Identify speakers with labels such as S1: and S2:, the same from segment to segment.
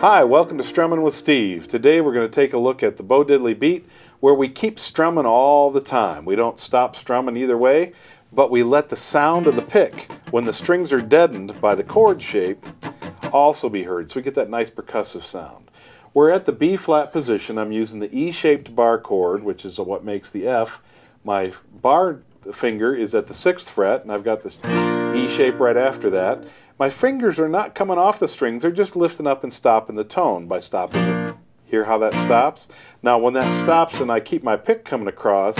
S1: Hi, welcome to Strumming with Steve. Today we're going to take a look at the Bo Diddley beat where we keep strumming all the time. We don't stop strumming either way, but we let the sound of the pick when the strings are deadened by the chord shape also be heard. So we get that nice percussive sound. We're at the B flat position. I'm using the E-shaped bar chord, which is what makes the F. My bar finger is at the sixth fret, and I've got the E shape right after that. My fingers are not coming off the strings, they're just lifting up and stopping the tone by stopping it. Hear how that stops? Now when that stops and I keep my pick coming across,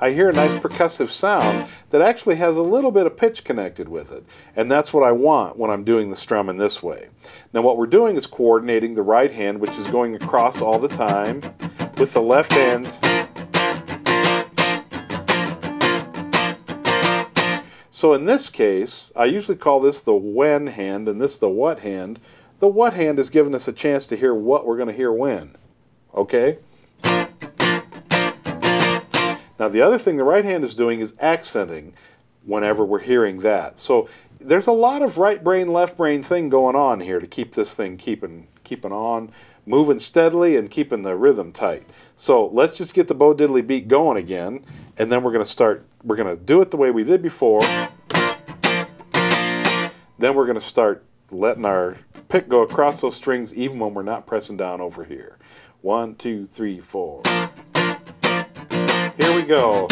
S1: I hear a nice percussive sound that actually has a little bit of pitch connected with it. And that's what I want when I'm doing the strum in this way. Now what we're doing is coordinating the right hand, which is going across all the time, with the left hand So in this case, I usually call this the when hand and this the what hand. The what hand is giving us a chance to hear what we're going to hear when. Okay? Now the other thing the right hand is doing is accenting whenever we're hearing that. So there's a lot of right brain, left brain thing going on here to keep this thing keeping, keeping on, moving steadily and keeping the rhythm tight. So let's just get the Bo Diddley beat going again and then we're going to start, we're going to do it the way we did before. Then we're going to start letting our pick go across those strings even when we're not pressing down over here. One, two, three, four. Here we go.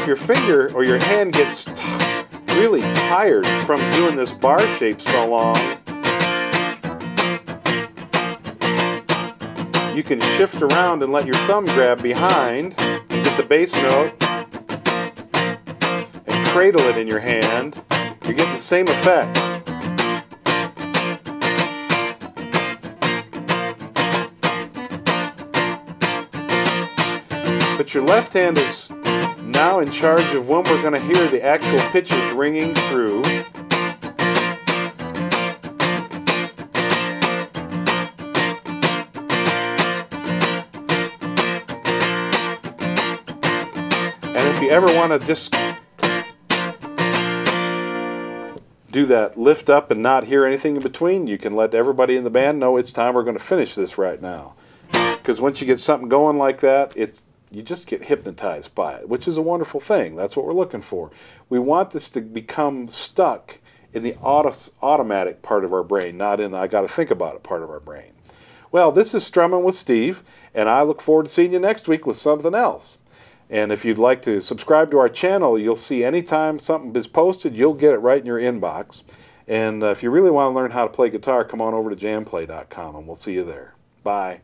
S1: If your finger or your hand gets really tired from doing this bar shape so long, you can shift around and let your thumb grab behind, get the bass note, and cradle it in your hand. You're getting the same effect. But your left hand is now in charge of when we're going to hear the actual pitches ringing through. And if you ever want to just do that lift up and not hear anything in between, you can let everybody in the band know it's time we're going to finish this right now. Because once you get something going like that, it's you just get hypnotized by it, which is a wonderful thing. That's what we're looking for. We want this to become stuck in the auto automatic part of our brain, not in the I got to think about it part of our brain. Well, this is Strumming with Steve, and I look forward to seeing you next week with something else. And if you'd like to subscribe to our channel, you'll see anytime something is posted, you'll get it right in your inbox. And uh, if you really want to learn how to play guitar, come on over to jamplay.com and we'll see you there. Bye.